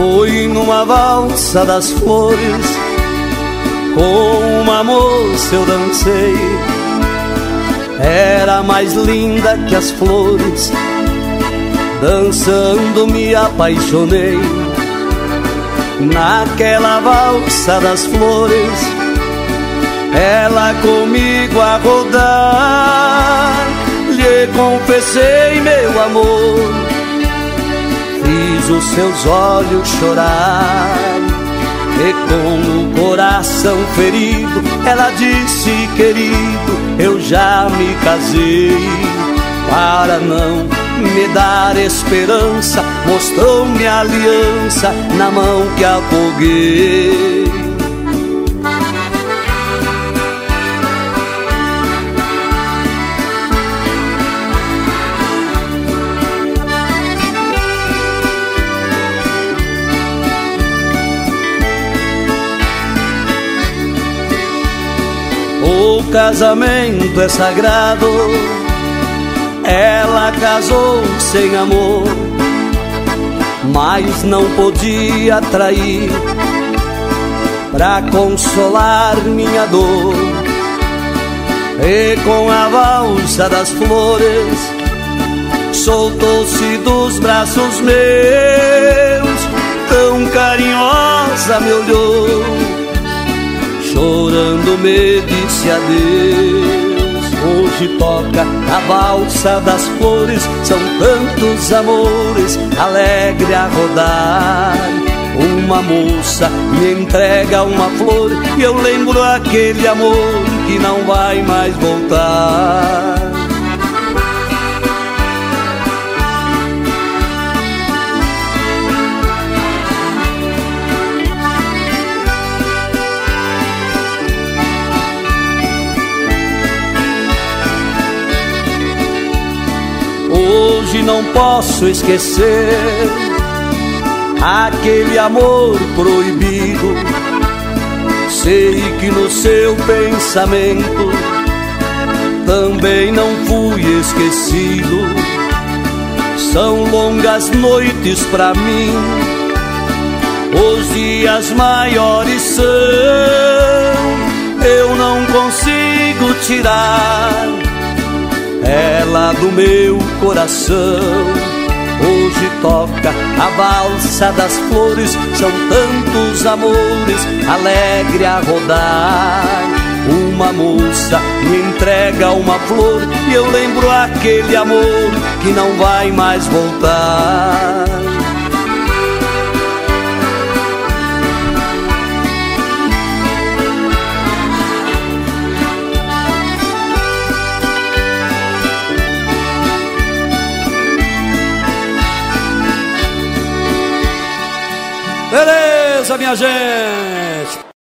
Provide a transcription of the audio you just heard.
Foi numa valsa das flores, com uma moça eu dancei. Era mais linda que as flores, dançando me apaixonei. Naquela valsa das flores, ela comigo a rodar, lhe confessei meu amor os seus olhos chorar. E com o coração ferido, ela disse: Querido, eu já me casei. Para não me dar esperança, mostrou-me a aliança na mão que afoguei. Casamento é sagrado. Ela casou sem amor, mas não podia trair pra consolar minha dor. E com a valsa das flores, soltou-se dos braços meus, tão carinhosa me olhou chorando me disse adeus. Hoje toca a valsa das flores, são tantos amores, alegre a rodar. Uma moça me entrega uma flor e eu lembro aquele amor que não vai mais voltar. Hoje não posso esquecer aquele amor proibido. Sei que no seu pensamento também não fui esquecido. São longas noites para mim, os dias maiores são. Eu não consigo tirar do meu coração. Hoje toca a valsa das flores, são tantos amores, alegre a rodar. Uma moça me entrega uma flor e eu lembro aquele amor que não vai mais voltar. Minha gente?